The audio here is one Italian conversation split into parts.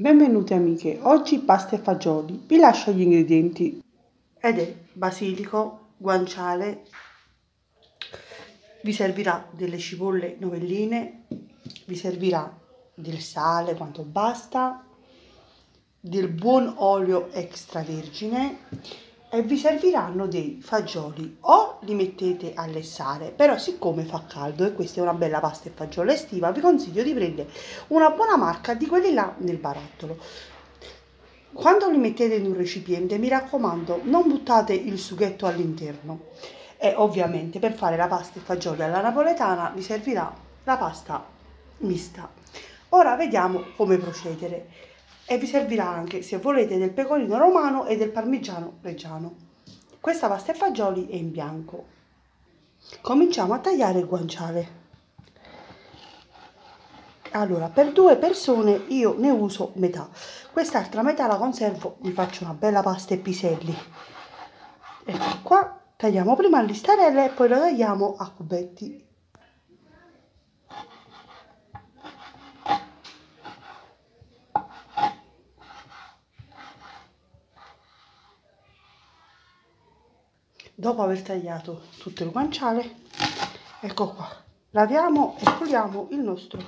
Benvenute amiche, oggi pasta e fagioli. Vi lascio gli ingredienti. Ed è basilico, guanciale, vi servirà delle cipolle novelline, vi servirà del sale quanto basta, del buon olio extravergine e vi serviranno dei fagioli. O li mettete a lessare però siccome fa caldo e questa è una bella pasta e fagioli estiva vi consiglio di prendere una buona marca di quelli là nel barattolo. Quando li mettete in un recipiente mi raccomando non buttate il sughetto all'interno. E ovviamente per fare la pasta e fagioli alla napoletana vi servirà la pasta mista. Ora vediamo come procedere e vi servirà anche se volete del pecorino romano e del parmigiano reggiano. Questa pasta e fagioli è in bianco. Cominciamo a tagliare il guanciale. Allora, per due persone io ne uso metà. Quest'altra metà la conservo, mi faccio una bella pasta e piselli. Ecco qua, tagliamo prima le listarelle e poi lo tagliamo a cubetti. Dopo aver tagliato tutto il guanciale ecco qua. Laviamo e puliamo il nostro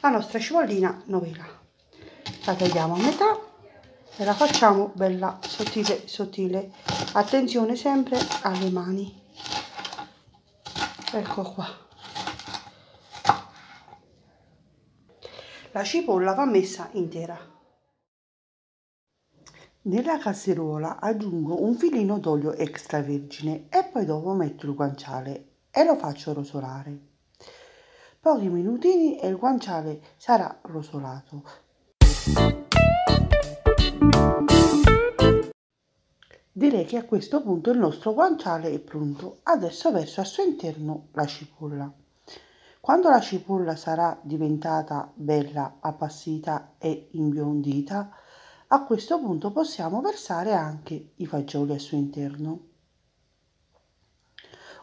la nostra cipollina novella la tagliamo a metà e la facciamo bella sottile sottile. Attenzione sempre alle mani. Ecco qua. La cipolla va messa intera nella casseruola aggiungo un filino d'olio extravergine e poi dopo metto il guanciale e lo faccio rosolare. Pochi minutini e il guanciale sarà rosolato. Direi che a questo punto il nostro guanciale è pronto. Adesso verso al suo interno la cipolla. Quando la cipolla sarà diventata bella appassita e imbiondita, a questo punto possiamo versare anche i fagioli al suo interno.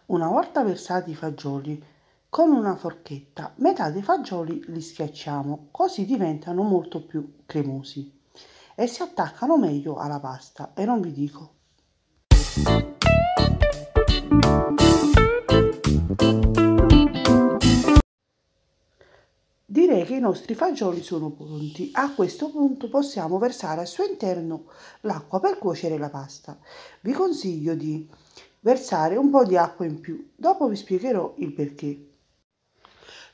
Una volta versati i fagioli, con una forchetta metà dei fagioli li schiacciamo, così diventano molto più cremosi e si attaccano meglio alla pasta e non vi dico. Direi che i nostri fagioli sono pronti. A questo punto possiamo versare al suo interno l'acqua per cuocere la pasta. Vi consiglio di versare un po' di acqua in più, dopo vi spiegherò il perché.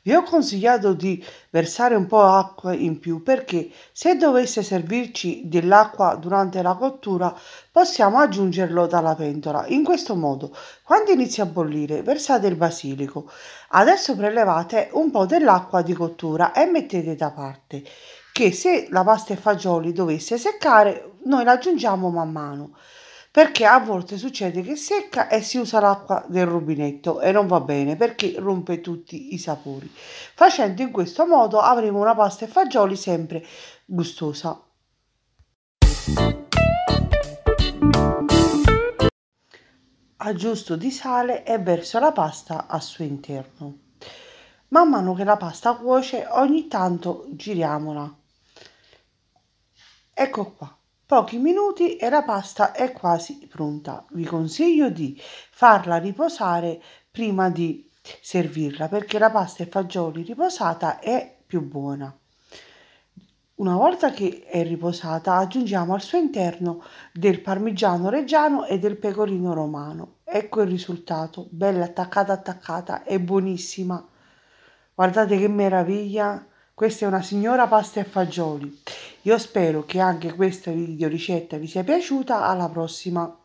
Vi ho consigliato di versare un po' acqua in più perché se dovesse servirci dell'acqua durante la cottura possiamo aggiungerlo dalla pentola. In questo modo, quando inizia a bollire, versate il basilico. Adesso prelevate un po' dell'acqua di cottura e mettete da parte che se la pasta e fagioli dovesse seccare, noi la aggiungiamo man mano perché a volte succede che secca e si usa l'acqua del rubinetto e non va bene perché rompe tutti i sapori. Facendo in questo modo avremo una pasta e fagioli sempre gustosa. Aggiusto di sale e verso la pasta al suo interno. Man mano che la pasta cuoce ogni tanto giriamola. Ecco qua Pochi minuti e la pasta è quasi pronta. Vi consiglio di farla riposare prima di servirla perché la pasta e fagioli riposata è più buona. Una volta che è riposata aggiungiamo al suo interno del parmigiano reggiano e del pecorino romano. Ecco il risultato, bella attaccata attaccata, è buonissima. Guardate che meraviglia! Questa è una signora pasta e fagioli. Io spero che anche questa video ricetta vi sia piaciuta. Alla prossima!